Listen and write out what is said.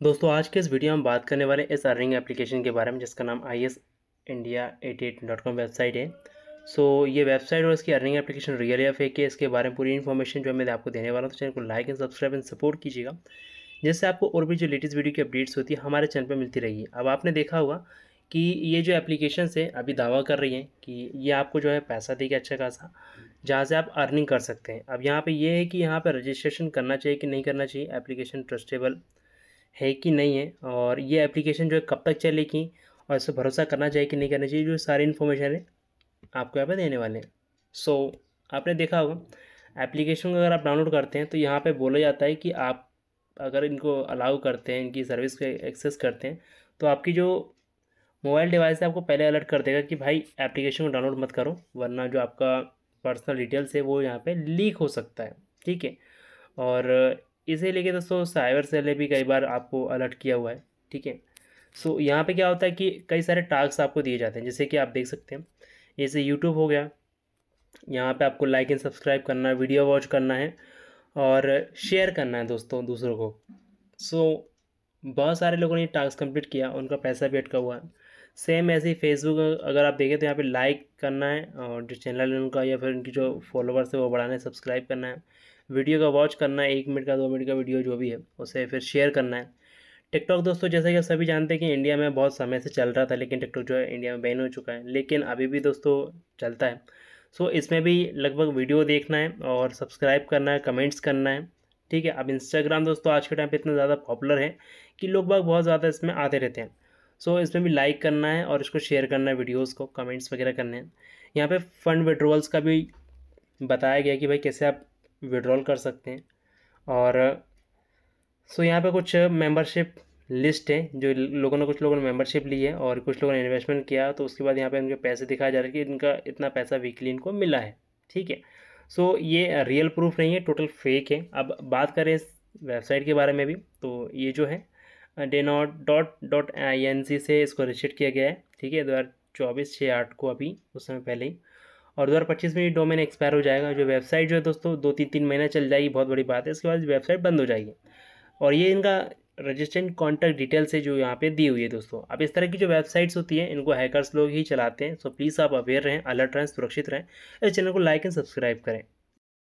दोस्तों आज के इस वीडियो में बात करने वाले इस अर्निंग एप्लीकेशन के बारे में जिसका नाम I S India eight eight dot com website है। सो so, ये वेबसाइट और इसकी अर्निंग एप्लीकेशन रियल या फेक है इसके बारे में पूरी इन्फॉर्मेशन जो मैं आपको देने वाला हूँ तो चैनल को like and subscribe and support कीजिएगा जिससे आपको और भी जो लेटेस्ट वीडियो की अपडेट्स होती है हमारे चैनल पर मिलती रहेगी अब आपने देखा होगा कि ये जो एप्लीकेशन है अभी दावा कर रही हैं कि ये आपको जो है पैसा देगी अच्छा खासा जहाँ से आप अर्निंग कर सकते हैं। अब यहाँ पे ये है कि यहाँ पे रजिस्ट्रेशन करना चाहिए कि नहीं करना चाहिए एप्लीकेशन ट्रस्टेबल है कि नहीं है और ये एप्लीकेशन जो है कब तक चलेगी और इस पर भरोसा करना चाहिए कि नहीं करना चाहिए जो सारी इन्फॉर्मेशन है आपको यहाँ पे देने वाले हैं। सो so, आपने देखा होगा एप्लीकेशन को अगर आप डाउनलोड करते हैं तो यहाँ पे बोला जाता है कि आप अगर इनको अलाउ करते हैं इनकी सर्विस को एक्सेस करते हैं तो आपकी जो मोबाइल डिवाइस है आपको पहले अलर्ट कर देगा कि भाई एप्लीकेशन को डाउनलोड मत करो वरना जो आपका पर्सनल डिटेल्स है वो यहाँ पे लीक हो सकता है ठीक है? और इसे लेके दोस्तों साइबर सेल ने भी कई बार आपको अलर्ट किया हुआ है, ठीक है? सो यहाँ पे क्या होता है कि कई सारे टास्क आपको दिए जाते हैं, जैसे कि आप देख सकते हैं, जैसे यूट्यूब हो गया, यहाँ पे आपको लाइक एंड सब्सक्राइब करना है वीडियो वॉच करना है और शेयर करना है दोस्तों दूसरों को। सो बहुत सारे लोगों ने टास्क कंप्लीट किया, उनका पैसा भी अटका हुआ है। सेम ऐसे ही फेसबुक अगर आप देखें तो यहाँ पे लाइक करना है और जो चैनल है उनका या फिर उनकी जो फॉलोवर्स है वो बढ़ाना है सब्सक्राइब करना है। वीडियो का वॉच करना है, एक मिनट का, दो मिनट का वीडियो जो भी है, उसे फिर शेयर करना है। टिकटॉक दोस्तों, जैसे कि सभी जानते हैं कि इंडिया में बहुत समय से चल रहा था, लेकिन टिकटॉक जो है इंडिया में बैन हो चुका है। लेकिन अभी भी दोस्तों चलता है। सो इसमें भी लगभग वीडियो देखना है और सब्सक्राइब करना है कमेंट्स करना है। ठीक है, अब इंस्टाग्राम दोस्तों, आज के टाइम पे इतना ज़्यादा पॉपुलर है कि लोग बहुत ज़्यादा इसमें आते रहते हैं। सो so, इसमें भी लाइक करना है और इसको शेयर करना है वीडियोस को कमेंट्स वगैरह करने हैं। यहाँ पे फंड विड्रोवल्स का भी बताया गया कि भाई कैसे आप विड्रॉल कर सकते हैं। और सो so, यहाँ पे कुछ मेंबरशिप लिस्ट है जो लोगों ने कुछ लोगों ने मेंबरशिप ली है और कुछ लोगों ने इन्वेस्टमेंट किया तो उसके बाद यहाँ पे उनके पैसे दिखाया जा रहा है कि इनका इतना पैसा वीकली इनको मिला है। ठीक है? सो so, ये रियल प्रूफ नहीं है टोटल फेक है। अब बात करें इस वेबसाइट के बारे में भी तो ये जो है डे not dot dot I N C से इसको रजिस्टर किया गया है। ठीक है, दो हज़ार चौबीस छः आठ को अभी, उस समय पहले ही। और दो हज़ार पच्चीस में ये डोमेन एक्सपायर हो जाएगा। जो वेबसाइट जो है दोस्तों, दो तीन तीन महीना चल जाएगी, बहुत बड़ी बात है। इसके बाद वेबसाइट बंद हो जाएगी। और ये इनका रजिस्ट्रेशन कॉन्टैक्ट डिटेल्स है जो यहाँ पे दी हुई है दोस्तों। अब इस तरह की जो वेबसाइट्स होती हैं, इनको हैकर्स लोग ही चलाते हैं। सो प्लीज़ आप अवेयर रहें अलर्ट रहें, सुरक्षित रहें। इस चैनल को लाइक एंड सब्सक्राइब करें।